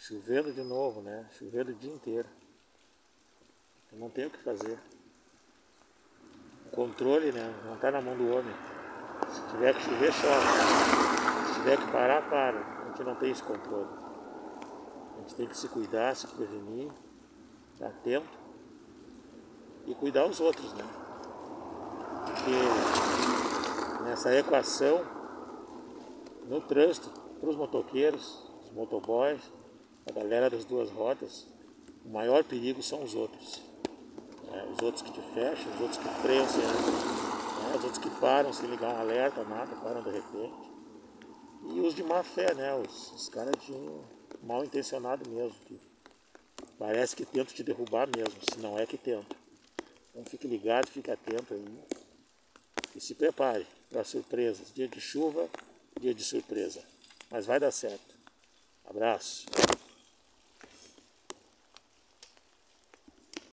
Chovendo de novo, né? Chovendo o dia inteiro. Eu não tem o que fazer. O controle, né? Não está na mão do homem. Se tiver que chover, chove. Se tiver que parar, para. A gente não tem esse controle. A gente tem que se cuidar, se prevenir, estar atento e cuidar os outros, né? Porque nessa equação, no trânsito, para os motoqueiros, os motoboys, a galera das duas rodas, o maior perigo são os outros. É, os outros que te fecham, os outros que freiam sem né, os outros que param sem ligar um alerta, nada, param de repente. E os de má fé, né? Os, os caras de mal intencionado mesmo. Que parece que tentam te derrubar mesmo, se não é que tentam. Então fique ligado, fique atento aí. E se prepare para surpresas. Dia de chuva, dia de surpresa. Mas vai dar certo. Abraço.